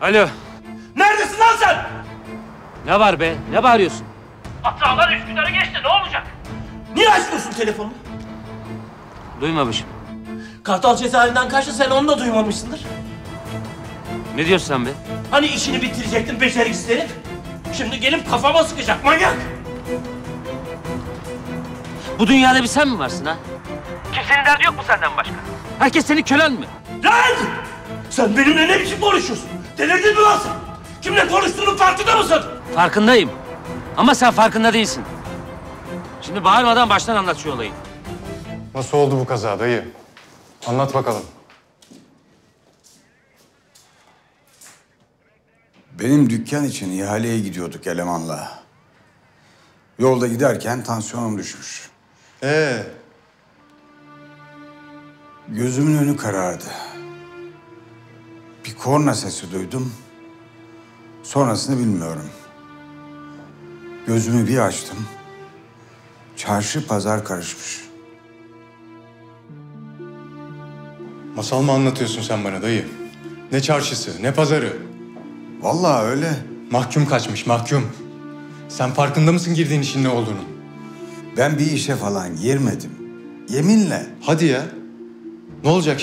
Alo. Neredesin lan sen? Ne var be? Ne bağırıyorsun? Hatalar Üsküdar'ı geçti ne olacak? Niye açmıyorsun telefonunu? Duymamışım. Kartal cezaevinden kaçtı sen onu da duymamışsındır. Ne diyorsun sen be? Hani işini bitirecektin beceriksiz herif? Şimdi gelip kafama sıkacak manyak. Bu dünyada bir sen mi varsın ha? Kimsenin derdi yok mu senden başka? Herkes senin kölen mi? Lan! Sen benimle ne biçim konuşuyorsun? Delirdin mi lan sen? Kimle konuştuğunun farkında mısın? Farkındayım. Ama sen farkında değilsin. Şimdi bağırmadan baştan anlat şu olayı. Nasıl oldu bu kaza dayı? Anlat bakalım. Benim dükkan için ihaleye gidiyorduk elemanla. Yolda giderken tansiyonum düşmüş. Ee, Gözümün önü karardı. Bir korna sesi duydum. Sonrasını bilmiyorum. Gözümü bir açtım. Çarşı pazar karışmış. masal mı anlatıyorsun sen bana dayı? Ne çarşısı, ne pazarı? Vallahi öyle. Mahkum kaçmış, mahkum. Sen farkında mısın girdiğin işin ne olduğunu? Ben bir işe falan girmedim. Yeminle. Hadi ya. Ne olacak